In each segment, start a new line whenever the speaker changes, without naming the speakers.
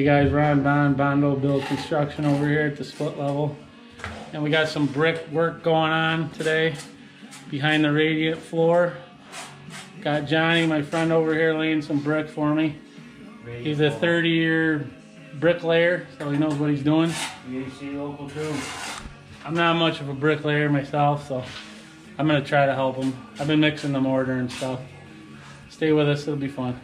Hey guys, Ron Bond, Bondo Built Construction over here at the split level. And we got some brick work going on today behind the radiant floor. Got Johnny, my friend over here, laying some brick for me. He's a 30 year bricklayer, so he knows what he's doing.
BAC local too.
I'm not much of a bricklayer myself, so I'm gonna try to help him. I've been mixing the mortar and stuff. Stay with us, it'll be fun.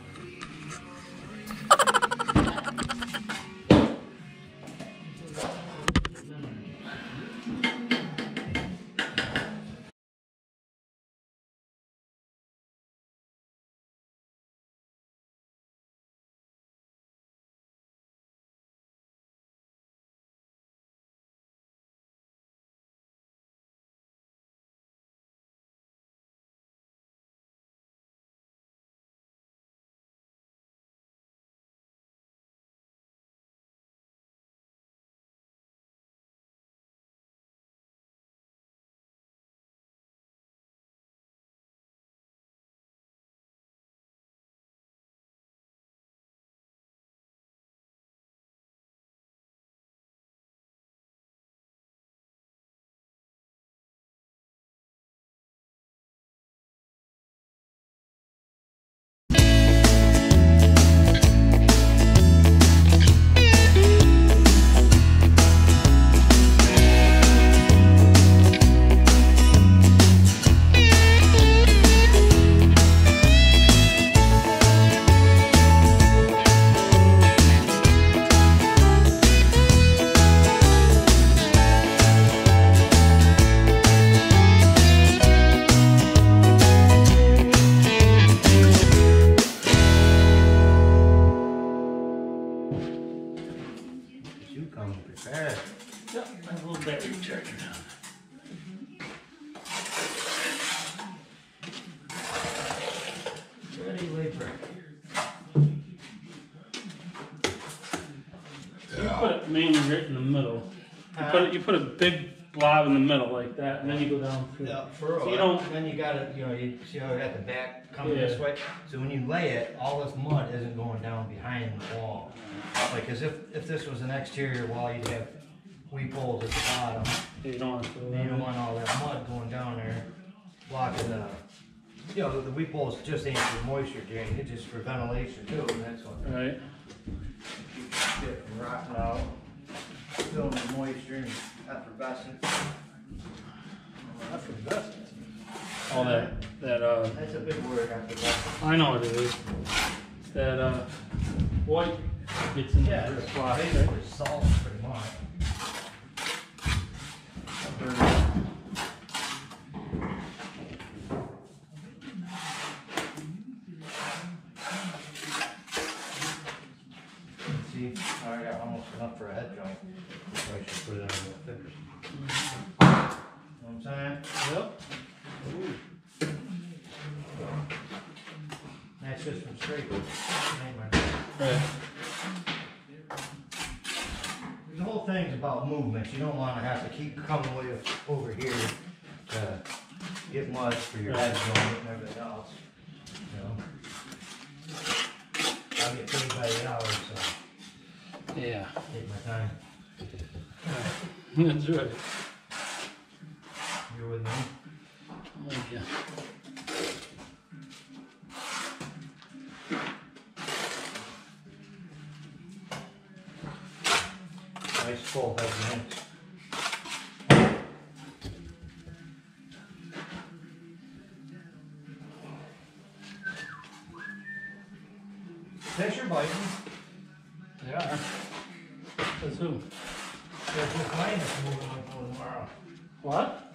Yep, I have a little battery charger now.
Ready, Laper.
You put it mainly right in the middle. You put it, you put a big blob in the middle like that, and then you go down through.
Yeah, furrow
So you
it.
don't-
Then you got it. you know, you see how you got the back coming this way? So when you lay it, all this mud isn't going down behind the wall. Like, as if, if this was an exterior wall, you'd have weep holes at the bottom.
You don't want to.
You don't want all that mud going down there, blocking the, you know, the, the weep holes just ain't for moisture drain, it's just for ventilation too, and that's what
Right.
shit from rotting out. Filling with moisture and effervescent. Effervescent?
All that, that, uh,
That's a big word, effervescent.
I know what it is. That, uh, white gets in
Yeah,
the
it's basically salt pretty much. See, I got almost enough for a head joint. I should put it on a little thicker. Know what I'm?
Yep.
That's just from straight. Anyway.
Right.
The whole thing's about. You don't wanna have to keep coming way over here to get mud for your head joint and everything else. You know? I get paid by the hour, so
Yeah.
take my time.
That's right.
You're with me?
Thank you.
Full heavy mix. Fish are biting.
They are. That's who?
There's no plane that's moving on for tomorrow.
What?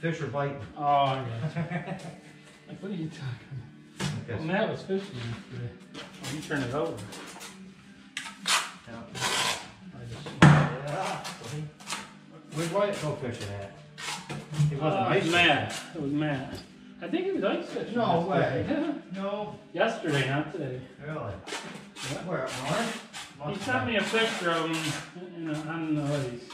Fish are biting.
Oh, yeah. Like, what are you talking Well,
Because-
Matt was fishing yesterday. Oh, you turned it over.
Yeah.
I just,
Yeah. Where's Wyatt go fishing at? It wasn't
Uh,
ice. fishing.
Matt. It was Matt. I think it was ice fishing.
No way. No,
yesterday, not today.
really.
Yeah.
Where, up north?
He sent me a picture of him in a, on the ice.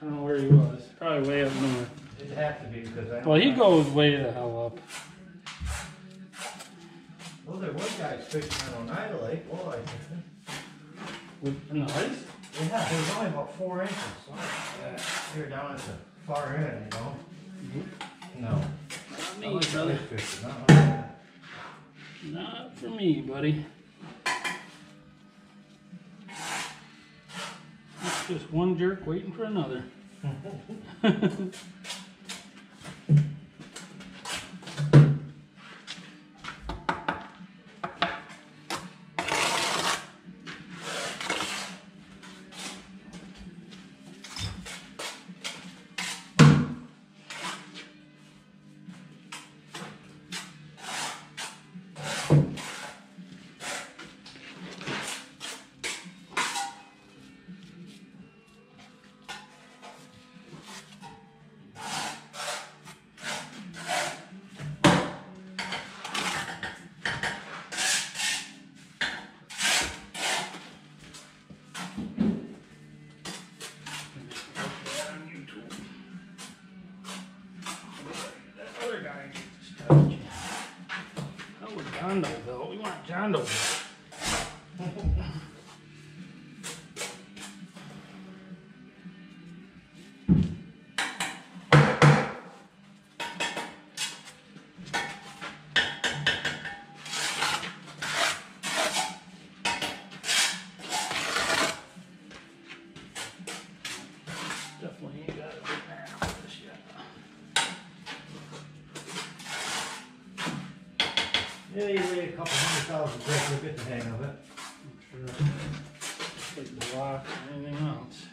I don't know where he was. Probably way up north.
It'd have to be because I.
Well, he goes way the hell up.
Well, there was guys fishing on Oneida Lake, boy.
With, in the ice?
Yeah, it was only about four inches. So Here down at the far end, you know? Mm-hmm. No.
Not me,
like
brother.
fishing, not like.
Not for me, buddy. It's just one jerk waiting for another. That John though. We want John Doe.
Bricks, you'll get the hang of it.
Sure. Anything else.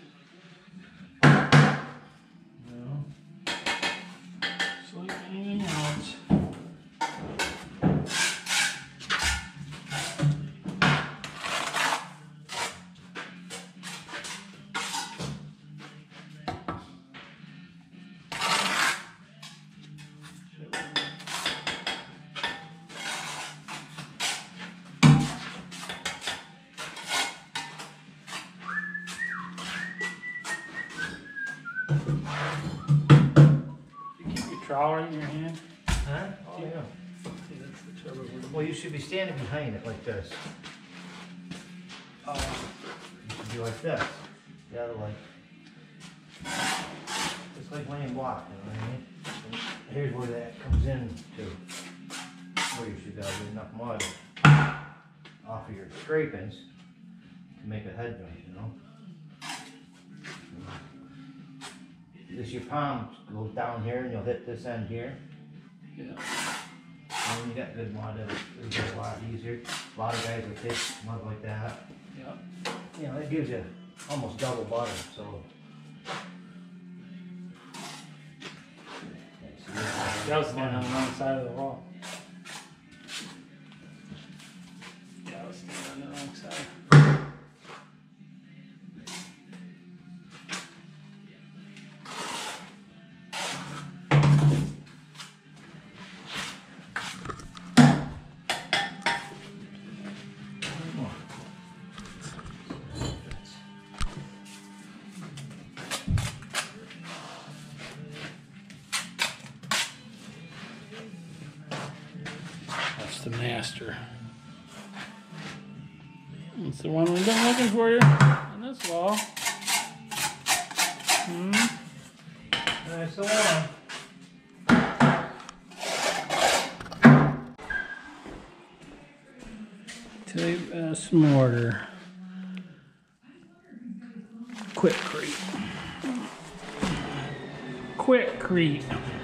You
keep your trowel in your hand.
Huh? Oh, yeah.
See, that's the
Well, you should be standing behind it like this.
Oh,
You should be like this. The other way. It's like laying block, you know what I mean? And here's where that comes in to. Where you should have enough mud off of your scrapings to make a head joint, you know? This your palm goes down here and you'll hit this end here.
yeah.
And when you got good mud, it'll, get a lot easier. A lot of guys will take mud like that.
Yeah.
You know, it gives you almost double butter, so.
That was standing on the wrong side of the wall. Yeah, I was standing on the wrong side. Master. That's the one we've been looking for you on this wall. Hmm.
Nice one.
Type S mortar. Quikrete.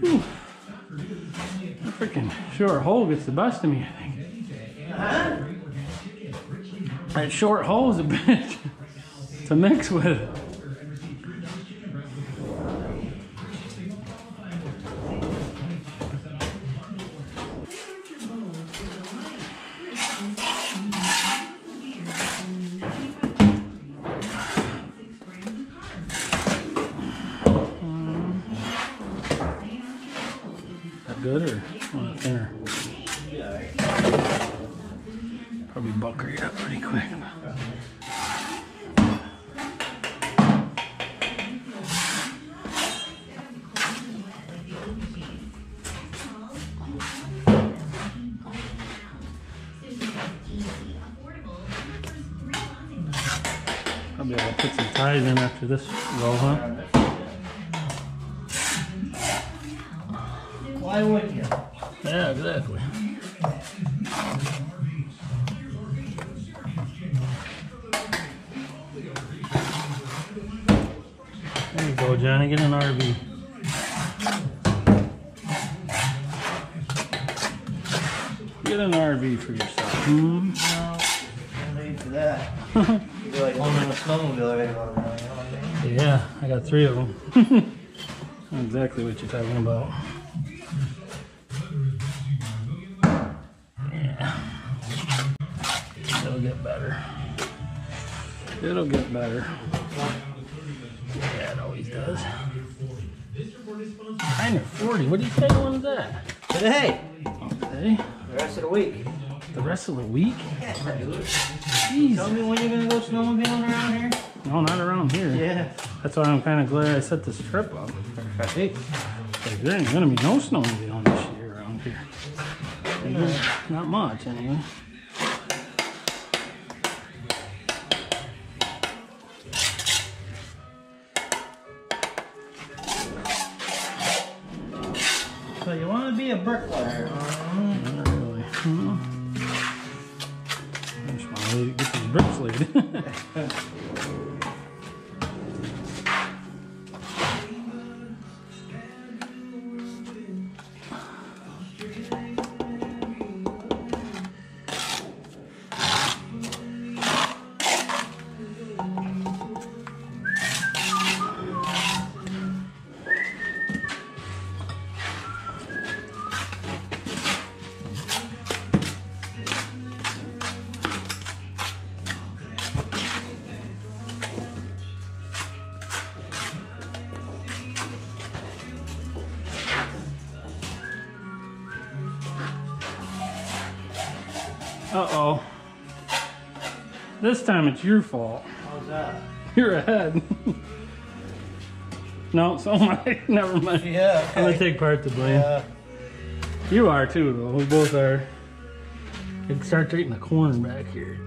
Whew. Freaking short hole gets the best of me, I think. That short hole is a bitch to mix with. Probably I'll put some ties in after this roll, huh?
Why wouldn't you?
Yeah, exactly. There you go, Johnny. Get an RV. Get an RV for yourself. Hmm?
No, no need for that. You'd be like owning a snowmobile right about now, you know I mean?
Yeah, I got three of them. Exactly what you're talking about. Yeah. It'll get better. It'll get better. Yeah, it always does. Kind of 40. What do you think one's that?
Today,
Okay.
the rest of the week.
The rest of the week?
Yeah, Tell me when you're gonna go snowmobiling around here?
No, not around here.
Yeah.
That's why I'm kind of glad I set this trip up.
Hey,
Like, there ain't gonna be no snowmobiling this year around here. Not much, anyway.
so you wanna be a bricklayer?
Not really. うん。Uh oh. This time it's your fault.
How's that?
You're ahead. no, so am I. Never mind.
Yeah,
I'm gonna take part to blame.
Yeah.
You are too, though. We both are. You can start taking the corn back here.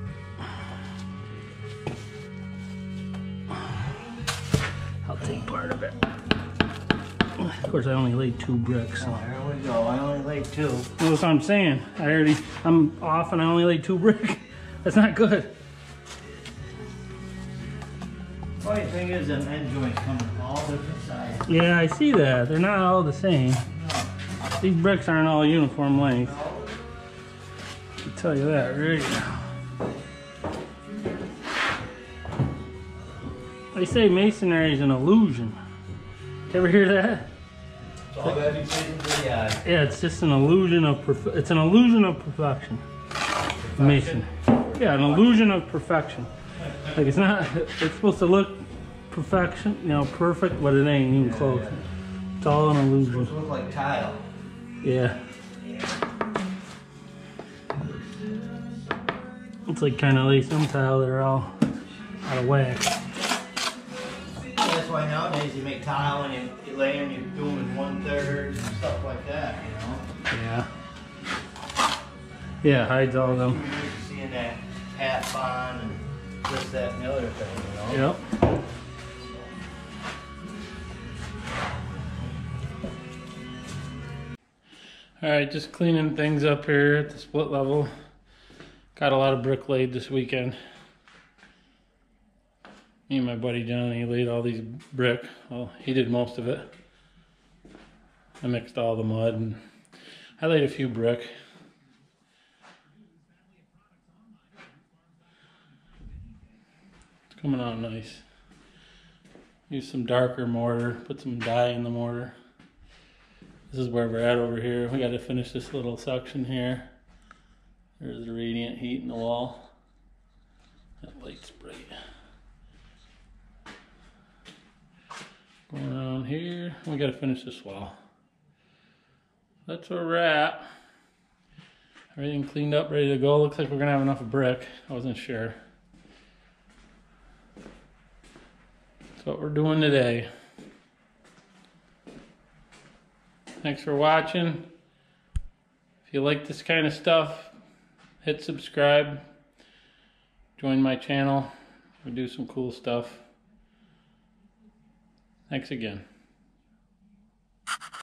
I'll take part of it. Of course, I only laid two bricks.
Oh, here we go. I only laid two.
That's what I'm saying. I already, I'm off and I only laid two bricks. That's not good.
Funny thing is, an end joints come in all different sizes.
Yeah, I see that. They're not all the same. These bricks aren't all uniform length. I'll tell you that right now. They say masonry is an illusion. You ever hear that? Yeah, it's just an illusion of perf- it's an illusion of perfection. Mason. Yeah, an illusion of perfection. Like it's not it's supposed to look perfection, you know, perfect, but it ain't even close. It's all an illusion.
Supposed to look like tile.
Yeah. It's like kind of like some tile that are all out of whack.
Nowadays you make tile and you, you lay and you do them in one third and stuff like that, you know?
Yeah. Yeah, hides all of them.
You're seeing that hat bond and this, that, and the other thing, you know?
Yep. All right, just cleaning things up here at the split level. Got a lot of brick laid this weekend. Me and my buddy Johnny laid all these brick. Well, he did most of it. I mixed all the mud and I laid a few brick. It's coming out nice. Use some darker mortar, put some dye in the mortar. This is where we're at over here. We got to finish this little section here. There's the radiant heat in the wall. That light's bright. Around here. We got to finish this wall. That's a we're. Everything cleaned up, ready to go. Looks like we're gonna have enough brick. I wasn't sure. That's what we're doing today. Thanks for watching. If you like this kind of stuff, hit subscribe. Join my channel. We do some cool stuff. Thanks again.